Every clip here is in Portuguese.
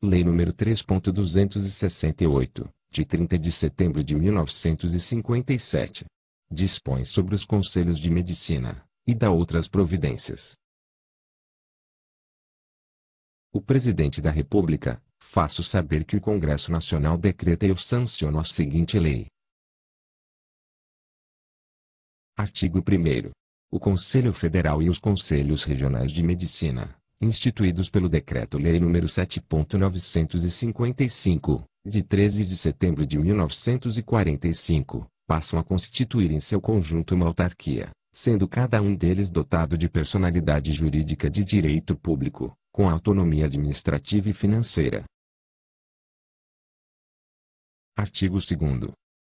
Lei nº 3.268, de 30 de setembro de 1957. Dispõe sobre os Conselhos de Medicina, e dá outras providências. O Presidente da República, faço saber que o Congresso Nacional decreta e eu sanciono a seguinte lei. Artigo 1 O Conselho Federal e os Conselhos Regionais de Medicina, instituídos pelo Decreto-Lei nº 7.955, de 13 de setembro de 1945, passam a constituir em seu conjunto uma autarquia, sendo cada um deles dotado de personalidade jurídica de direito público, com autonomia administrativa e financeira. Artigo 2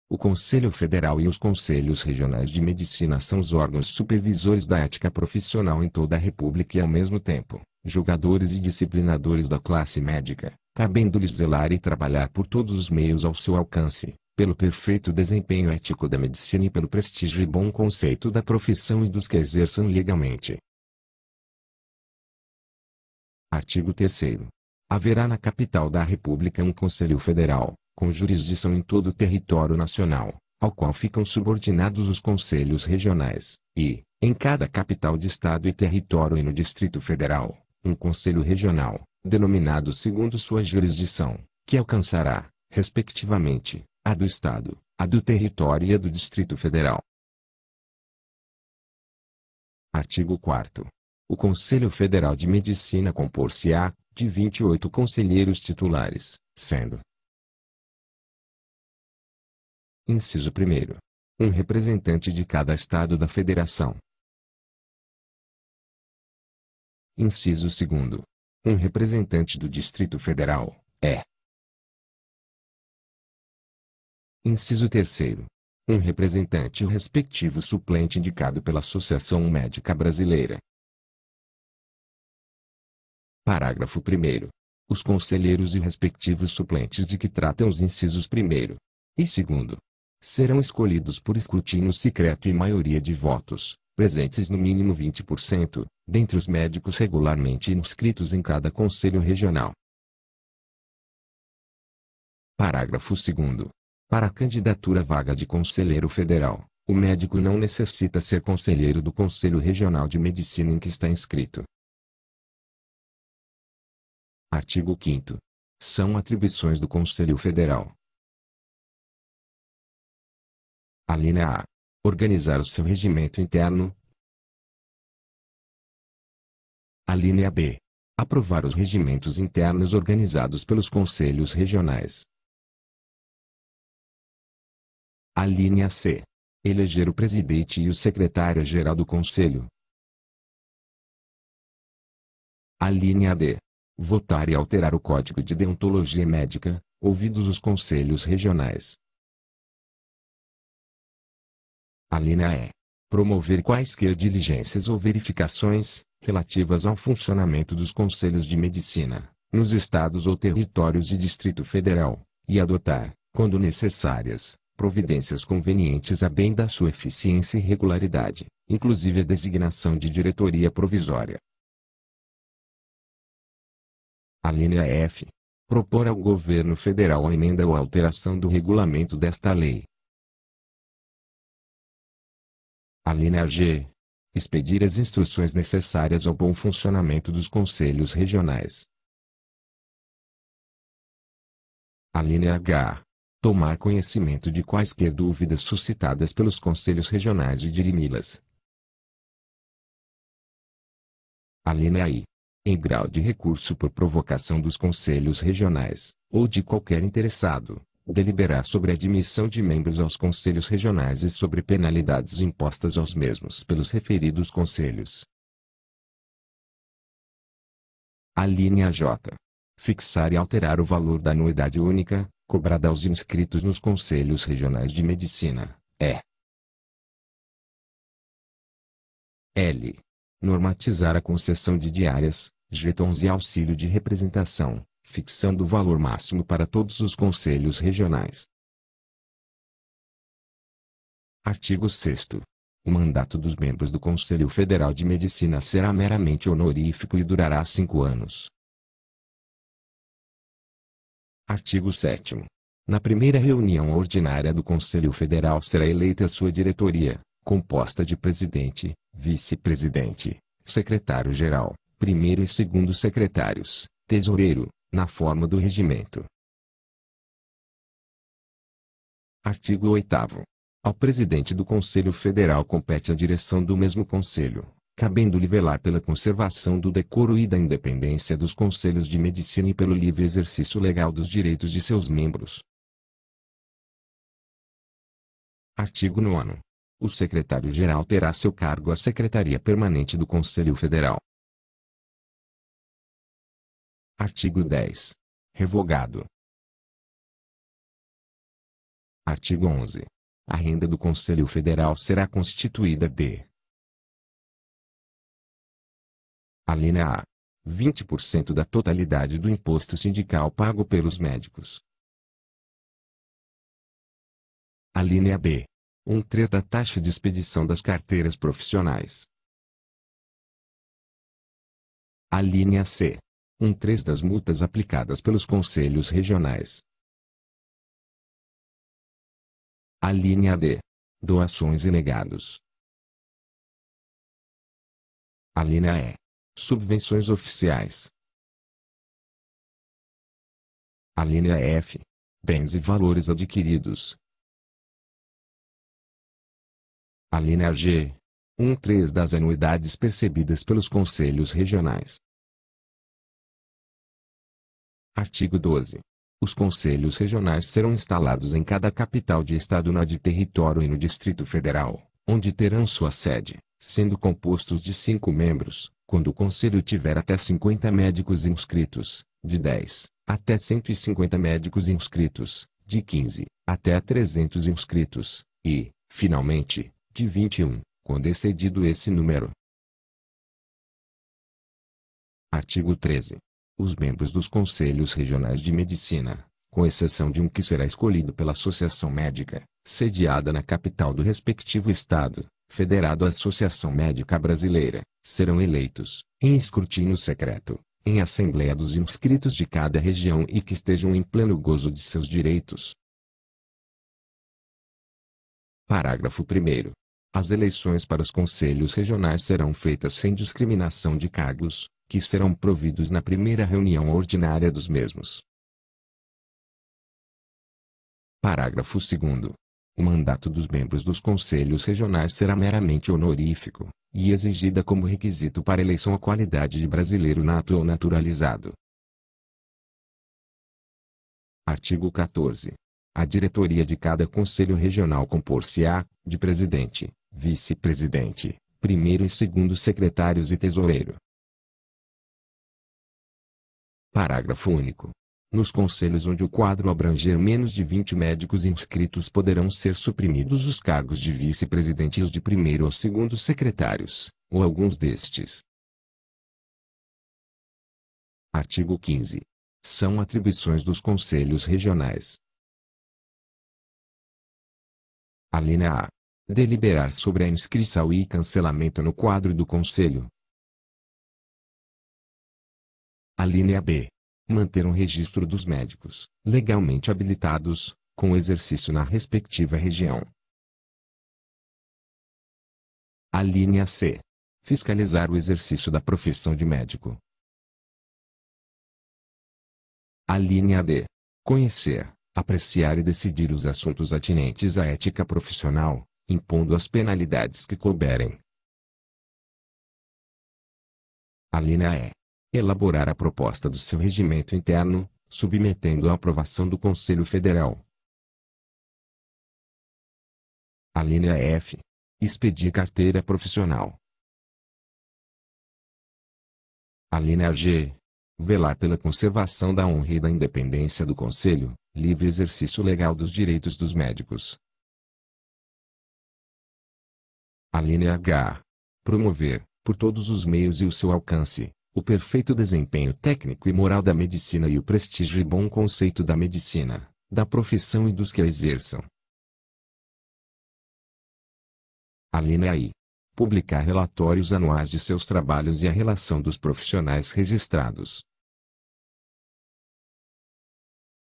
o Conselho Federal e os Conselhos Regionais de Medicina são os órgãos supervisores da ética profissional em toda a República e ao mesmo tempo, julgadores e disciplinadores da classe médica, cabendo-lhes zelar e trabalhar por todos os meios ao seu alcance, pelo perfeito desempenho ético da medicina e pelo prestígio e bom conceito da profissão e dos que exerçam legalmente. Artigo 3 Haverá na capital da República um Conselho Federal, com jurisdição em todo o território nacional, ao qual ficam subordinados os conselhos regionais, e, em cada capital de estado e território e no Distrito Federal, um conselho regional, denominado segundo sua jurisdição, que alcançará, respectivamente, a do estado, a do território e a do Distrito Federal. Artigo 4 O Conselho Federal de Medicina compor-se-á, de 28 conselheiros titulares, sendo, Inciso 1. Um representante de cada Estado da Federação. Inciso 2. Um representante do Distrito Federal, é. Inciso 3. Um representante respectivo suplente indicado pela Associação Médica Brasileira. Parágrafo 1. Os conselheiros e respectivos suplentes de que tratam os incisos 1 e 2 serão escolhidos por escrutínio secreto e maioria de votos, presentes no mínimo 20%, dentre os médicos regularmente inscritos em cada conselho regional. Parágrafo 2 Para a candidatura vaga de conselheiro federal, o médico não necessita ser conselheiro do Conselho Regional de Medicina em que está inscrito. Artigo 5 São atribuições do Conselho Federal, A linha A. Organizar o seu regimento interno. A linha B. Aprovar os regimentos internos organizados pelos conselhos regionais. A linha C. Eleger o presidente e o secretário-geral do conselho. A D. Votar e alterar o Código de Deontologia Médica, ouvidos os conselhos regionais. A linha é promover quaisquer diligências ou verificações relativas ao funcionamento dos conselhos de medicina, nos estados ou territórios e Distrito Federal, e adotar, quando necessárias, providências convenientes a bem da sua eficiência e regularidade, inclusive a designação de diretoria provisória. A linha F. Propor ao governo federal a emenda ou alteração do regulamento desta lei, A linha G. Expedir as instruções necessárias ao bom funcionamento dos conselhos regionais. A linha H. Tomar conhecimento de quaisquer dúvidas suscitadas pelos conselhos regionais e dirimi-las. A linha I. Em grau de recurso por provocação dos conselhos regionais, ou de qualquer interessado, deliberar sobre a admissão de membros aos conselhos regionais e sobre penalidades impostas aos mesmos pelos referidos conselhos. A linha J. Fixar e alterar o valor da anuidade única, cobrada aos inscritos nos conselhos regionais de medicina, é. L. Normatizar a concessão de diárias, jetons e auxílio de representação, fixando o valor máximo para todos os conselhos regionais. Artigo 6 O mandato dos membros do Conselho Federal de Medicina será meramente honorífico e durará cinco anos. Artigo 7 Na primeira reunião ordinária do Conselho Federal será eleita sua diretoria, composta de presidente, vice-presidente, secretário-geral, primeiro e segundo secretários, tesoureiro, na forma do regimento. Artigo 8 Ao presidente do Conselho Federal compete a direção do mesmo Conselho, cabendo-lhe velar pela conservação do decoro e da independência dos conselhos de medicina e pelo livre exercício legal dos direitos de seus membros. Artigo 9 O secretário-geral terá seu cargo a Secretaria Permanente do Conselho Federal. Artigo 10. Revogado. Artigo 11. A renda do Conselho Federal será constituída de A linha A. 20% da totalidade do imposto sindical pago pelos médicos. A linha B. Um 3 da taxa de expedição das carteiras profissionais. A linha C. Um 3 das multas aplicadas pelos conselhos regionais. A linha D. Doações e legados. A linha E. Subvenções oficiais. A linha F. Bens e valores adquiridos. A linha G. Um 3 das anuidades percebidas pelos conselhos regionais. Artigo 12. Os conselhos regionais serão instalados em cada capital de estado na de território e no Distrito Federal, onde terão sua sede, sendo compostos de cinco membros, quando o conselho tiver até 50 médicos inscritos, de 10 até 150 médicos inscritos, de 15 até 300 inscritos, e, finalmente, de 21, quando excedido esse número. Artigo 13. Os membros dos Conselhos Regionais de Medicina, com exceção de um que será escolhido pela Associação Médica, sediada na capital do respectivo Estado, federado à Associação Médica Brasileira, serão eleitos, em escrutínio secreto, em Assembleia dos inscritos de cada região e que estejam em pleno gozo de seus direitos. Parágrafo 1. As eleições para os conselhos regionais serão feitas sem discriminação de cargos, que serão providos na primeira reunião ordinária dos mesmos. Parágrafo 2. O mandato dos membros dos conselhos regionais será meramente honorífico, e exigida como requisito para eleição a qualidade de brasileiro nato ou naturalizado. Artigo 14. A diretoria de cada conselho regional compor-se-á, de presidente, vice-presidente, primeiro e segundo secretários e tesoureiro. Parágrafo único. Nos conselhos onde o quadro abranger menos de 20 médicos inscritos poderão ser suprimidos os cargos de vice-presidente e os de primeiro ou segundo secretários, ou alguns destes. Artigo 15. São atribuições dos conselhos regionais. A linha A. Deliberar sobre a inscrição e cancelamento no quadro do conselho, A linha B. Manter um registro dos médicos, legalmente habilitados, com exercício na respectiva região. A linha C. Fiscalizar o exercício da profissão de médico. A linha D. Conhecer, apreciar e decidir os assuntos atinentes à ética profissional, impondo as penalidades que couberem. A linha E elaborar a proposta do seu regimento interno, submetendo à aprovação do Conselho Federal. A linha F. Expedir carteira profissional. A linha G. Velar pela conservação da honra e da independência do Conselho, livre exercício legal dos direitos dos médicos. A linha H. Promover, por todos os meios e o seu alcance, o perfeito desempenho técnico e moral da medicina e o prestígio e bom conceito da medicina, da profissão e dos que a exerçam. A linha I. Publicar relatórios anuais de seus trabalhos e a relação dos profissionais registrados.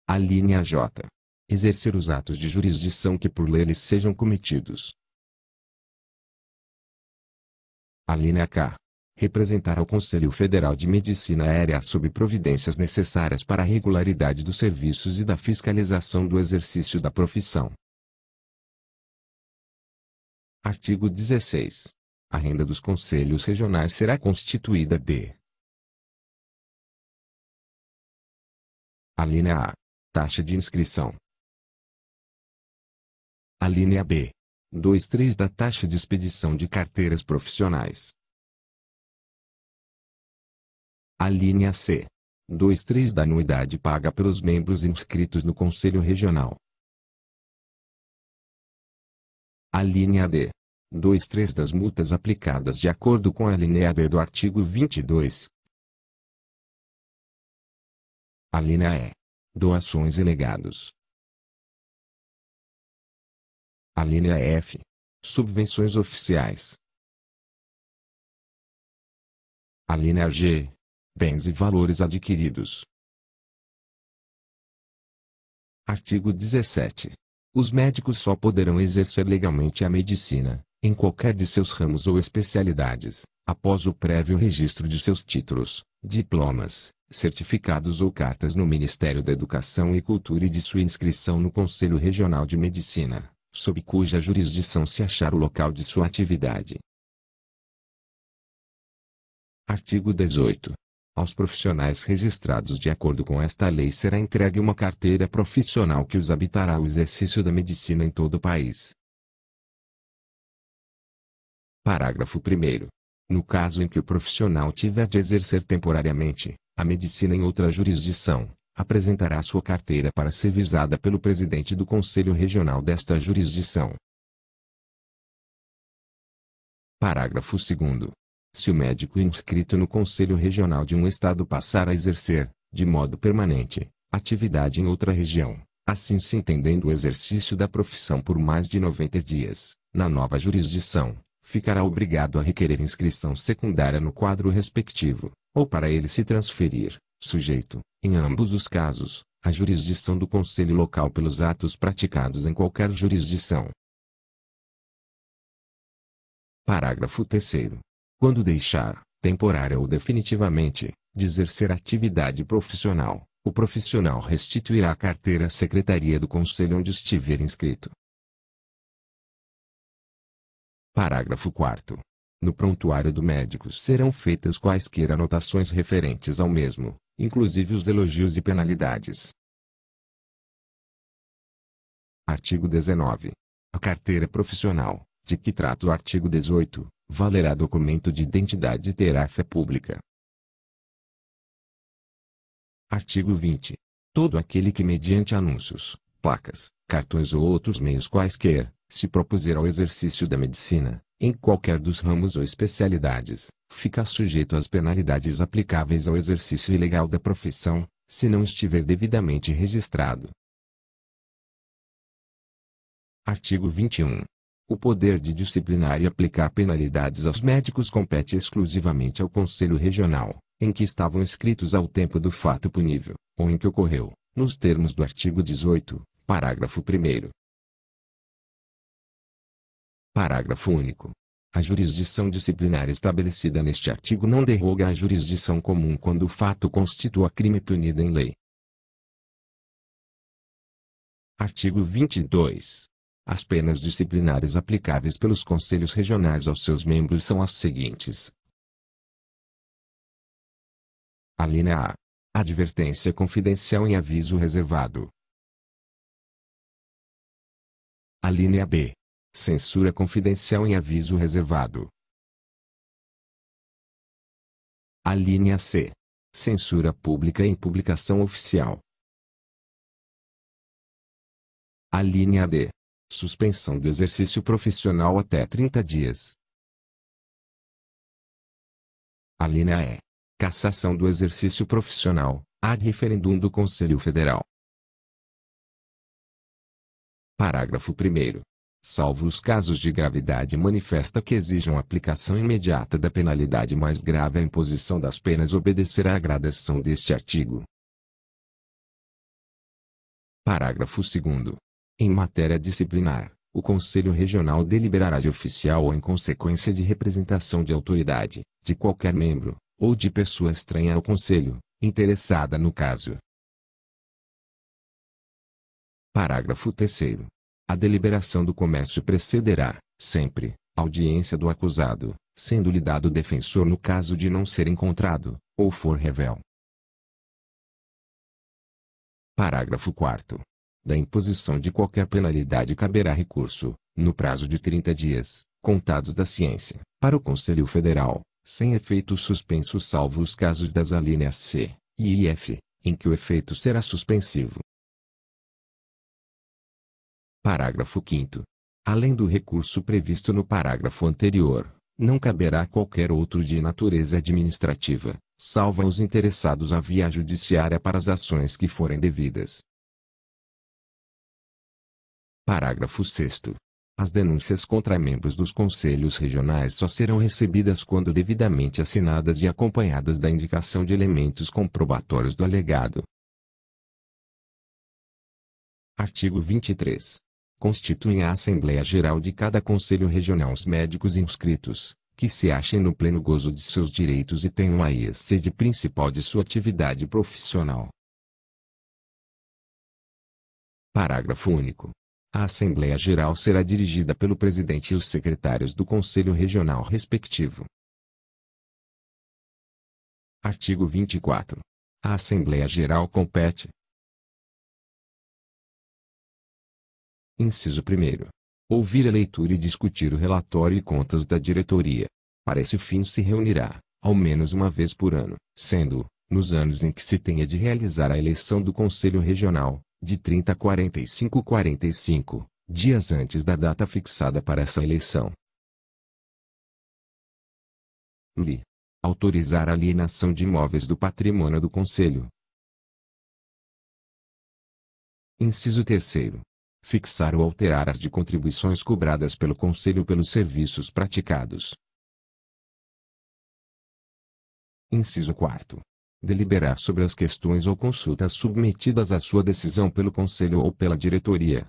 A linha J. Exercer os atos de jurisdição que por lei sejam cometidos. A linha K. Representar ao Conselho Federal de Medicina Aérea sob providências necessárias para a regularidade dos serviços e da fiscalização do exercício da profissão. Artigo 16. A renda dos conselhos regionais será constituída de A linha A. Taxa de inscrição. A linha B. 2.3 da taxa de expedição de carteiras profissionais. A linha C. 2.3 da anuidade paga pelos membros inscritos no Conselho Regional. A linha D. 2.3 das multas aplicadas de acordo com a linha D do artigo 22, a linha E. Doações e legados. A linha F. Subvenções oficiais. A linha G. Bens e valores adquiridos. Artigo 17. Os médicos só poderão exercer legalmente a medicina, em qualquer de seus ramos ou especialidades, após o prévio registro de seus títulos, diplomas, certificados ou cartas no Ministério da Educação e Cultura e de sua inscrição no Conselho Regional de Medicina, sob cuja jurisdição se achar o local de sua atividade. Artigo 18. Aos profissionais registrados de acordo com esta lei será entregue uma carteira profissional que os habitará o exercício da medicina em todo o país. Parágrafo 1. No caso em que o profissional tiver de exercer temporariamente, a medicina em outra jurisdição, apresentará sua carteira para ser visada pelo presidente do Conselho Regional desta jurisdição. Parágrafo 2 Se o médico inscrito no Conselho Regional de um Estado passar a exercer, de modo permanente, atividade em outra região, assim se entendendo o exercício da profissão por mais de 90 dias, na nova jurisdição, ficará obrigado a requerer inscrição secundária no quadro respectivo, ou para ele se transferir, sujeito, em ambos os casos, à jurisdição do conselho local pelos atos praticados em qualquer jurisdição. Parágrafo 3 Quando deixar, temporária ou definitivamente, de exercer atividade profissional, o profissional restituirá a carteira à secretaria do conselho onde estiver inscrito. Parágrafo 4 no prontuário do médico serão feitas quaisquer anotações referentes ao mesmo, inclusive os elogios e penalidades. Artigo 19. A carteira profissional, de que trata o artigo 18, valerá documento de identidade e terá fé pública. Artigo 20. Todo aquele que mediante anúncios, placas, cartões ou outros meios quaisquer, se propuser ao exercício da medicina, em qualquer dos ramos ou especialidades, fica sujeito às penalidades aplicáveis ao exercício ilegal da profissão, se não estiver devidamente registrado. Artigo 21. O poder de disciplinar e aplicar penalidades aos médicos compete exclusivamente ao Conselho Regional, em que estavam inscritos ao tempo do fato punível, ou em que ocorreu, nos termos do artigo 18, parágrafo 1 Parágrafo único. A jurisdição disciplinar estabelecida neste artigo não derroga a jurisdição comum quando o fato constitua crime punido em lei. Artigo 22. As penas disciplinares aplicáveis pelos conselhos regionais aos seus membros são as seguintes. A linha A. Advertência confidencial em aviso reservado. A linha B. Censura confidencial em aviso reservado. A linha C. Censura pública em publicação oficial. A linha D. Suspensão do exercício profissional até 30 dias. A linha E. Cassação do exercício profissional, ad referendum do Conselho Federal. Parágrafo 1 salvo os casos de gravidade manifesta que exijam aplicação imediata da penalidade mais grave a imposição das penas obedecerá à gradação deste artigo. Parágrafo 2 Em matéria disciplinar, o Conselho Regional deliberará de oficial ou em consequência de representação de autoridade, de qualquer membro, ou de pessoa estranha ao Conselho, interessada no caso. Parágrafo 3 A deliberação do comércio precederá, sempre, audiência do acusado, sendo-lhe dado defensor no caso de não ser encontrado, ou for revel. Parágrafo 4 Da imposição de qualquer penalidade caberá recurso, no prazo de 30 dias, contados da ciência, para o Conselho Federal, sem efeito suspenso salvo os casos das alíneas C e IF, em que o efeito será suspensivo. Parágrafo 5 Além do recurso previsto no parágrafo anterior, não caberá qualquer outro de natureza administrativa, salvo os interessados à via judiciária para as ações que forem devidas. Parágrafo 6 As denúncias contra membros dos conselhos regionais só serão recebidas quando devidamente assinadas e acompanhadas da indicação de elementos comprobatórios do alegado. Artigo 23 constituem a Assembleia Geral de cada Conselho Regional os médicos inscritos, que se achem no pleno gozo de seus direitos e tenham aí a sede principal de sua atividade profissional. Parágrafo único. A Assembleia Geral será dirigida pelo presidente e os secretários do Conselho Regional respectivo. Artigo 24. A Assembleia Geral compete, Inciso 1. Ouvir a leitura e discutir o relatório e contas da diretoria. Para esse fim se reunirá, ao menos uma vez por ano, sendo, nos anos em que se tenha de realizar a eleição do Conselho Regional, de 30 a 45 45, dias antes da data fixada para essa eleição. Li. Autorizar a alienação de imóveis do patrimônio do Conselho. Inciso 3 fixar ou alterar as de contribuições cobradas pelo Conselho pelos serviços praticados. Inciso 4. Deliberar sobre as questões ou consultas submetidas à sua decisão pelo Conselho ou pela diretoria.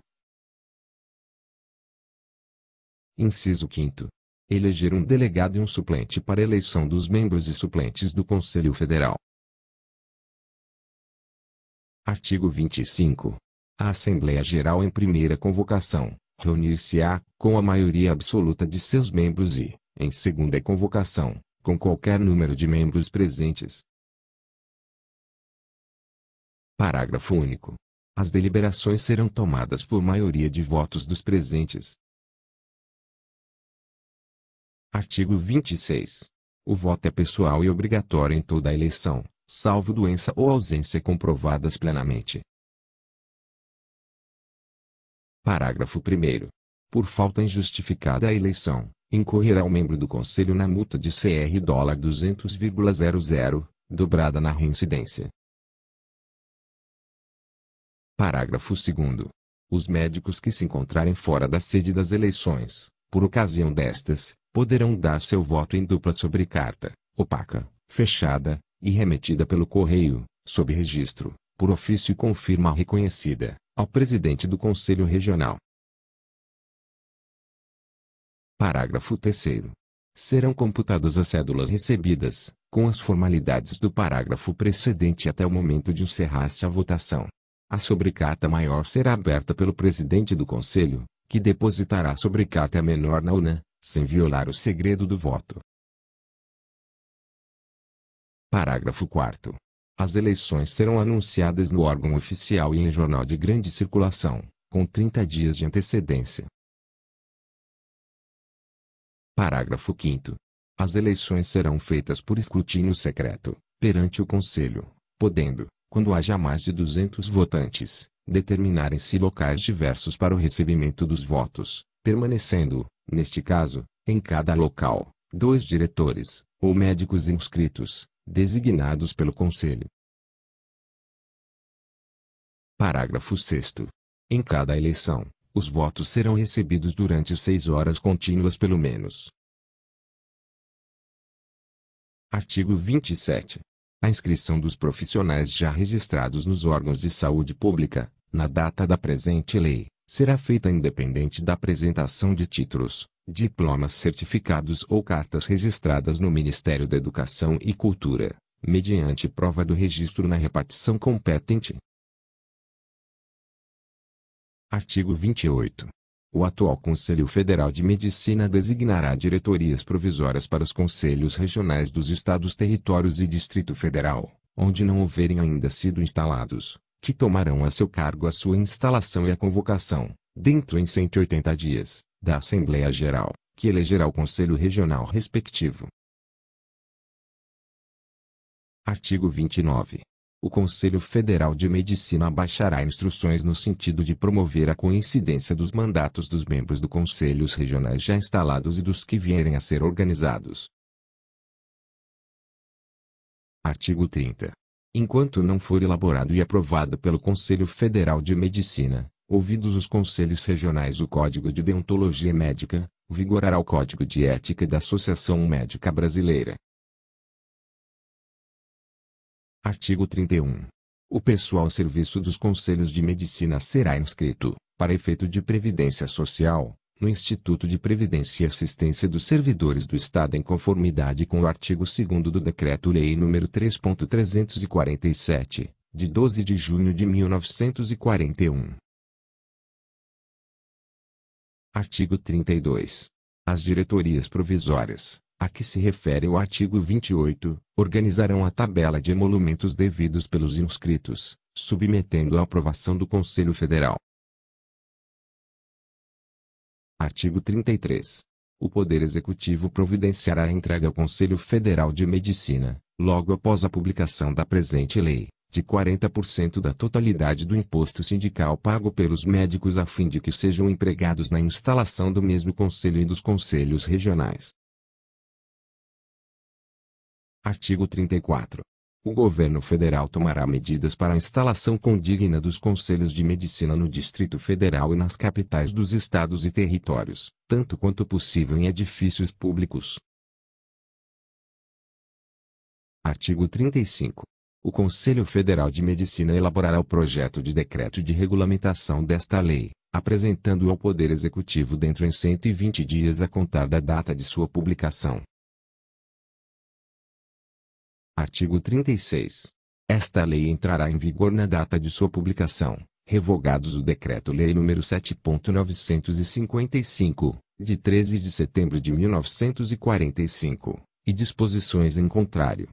Inciso 5. Eleger um delegado e um suplente para eleição dos membros e suplentes do Conselho Federal. Artigo 25. A Assembleia Geral em primeira convocação, reunir-se-á, com a maioria absoluta de seus membros e, em segunda convocação, com qualquer número de membros presentes. Parágrafo único. As deliberações serão tomadas por maioria de votos dos presentes. Artigo 26. O voto é pessoal e obrigatório em toda a eleição, salvo doença ou ausência comprovadas plenamente. Parágrafo 1 Por falta injustificada à eleição, incorrerá o membro do Conselho na multa de CR dólar 200,00, dobrada na reincidência. Parágrafo 2 Os médicos que se encontrarem fora da sede das eleições, por ocasião destas, poderão dar seu voto em dupla sobre carta, opaca, fechada, e remetida pelo correio, sob registro, por ofício com firma reconhecida, ao presidente do Conselho Regional. Parágrafo 3 Serão computadas as cédulas recebidas, com as formalidades do parágrafo precedente até o momento de encerrar-se a votação. A sobrecarta maior será aberta pelo presidente do Conselho, que depositará a sobrecarta menor na urna, sem violar o segredo do voto. Parágrafo 4 as eleições serão anunciadas no órgão oficial e em jornal de grande circulação, com 30 dias de antecedência. Parágrafo 5 As eleições serão feitas por escrutínio secreto, perante o Conselho, podendo, quando haja mais de 200 votantes, determinarem-se locais diversos para o recebimento dos votos, permanecendo, neste caso, em cada local, dois diretores, ou médicos inscritos, designados pelo Conselho. Parágrafo 6 Em cada eleição, os votos serão recebidos durante seis horas contínuas pelo menos. Artigo 27. A inscrição dos profissionais já registrados nos órgãos de saúde pública, na data da presente lei, será feita independente da apresentação de títulos, diplomas certificados ou cartas registradas no Ministério da Educação e Cultura, mediante prova do registro na repartição competente. Artigo 28. O atual Conselho Federal de Medicina designará diretorias provisórias para os conselhos regionais dos Estados, Territórios e Distrito Federal, onde não houverem ainda sido instalados, que tomarão a seu cargo a sua instalação e a convocação, dentro em 180 dias, da Assembleia Geral, que elegerá o Conselho Regional respectivo. Artigo 29. O Conselho Federal de Medicina baixará instruções no sentido de promover a coincidência dos mandatos dos membros do Conselhos Regionais já instalados e dos que vierem a ser organizados. Artigo 30. Enquanto não for elaborado e aprovado pelo Conselho Federal de Medicina, ouvidos os conselhos regionais o Código de Deontologia Médica, vigorará o Código de Ética da Associação Médica Brasileira. Artigo 31. O pessoal ao serviço dos conselhos de medicina será inscrito, para efeito de previdência social, no Instituto de Previdência e Assistência dos Servidores do Estado em conformidade com o artigo 2 do Decreto-Lei nº 3.347, de 12 de junho de 1941. Artigo 32. As diretorias provisórias, a que se refere o artigo 28, organizarão a tabela de emolumentos devidos pelos inscritos, submetendo à aprovação do Conselho Federal. Artigo 33. O Poder Executivo providenciará a entrega ao Conselho Federal de Medicina, logo após a publicação da presente lei, de 40% da totalidade do imposto sindical pago pelos médicos a fim de que sejam empregados na instalação do mesmo Conselho e dos Conselhos Regionais. Artigo 34. O governo federal tomará medidas para a instalação condigna dos conselhos de medicina no Distrito Federal e nas capitais dos estados e territórios, tanto quanto possível em edifícios públicos. Artigo 35. O Conselho Federal de Medicina elaborará o projeto de decreto de regulamentação desta lei, apresentando-o ao Poder Executivo dentro em 120 dias a contar da data de sua publicação. Artigo 36. Esta lei entrará em vigor na data de sua publicação, revogados o Decreto-Lei nº 7.955, de 13 de setembro de 1945, e disposições em contrário.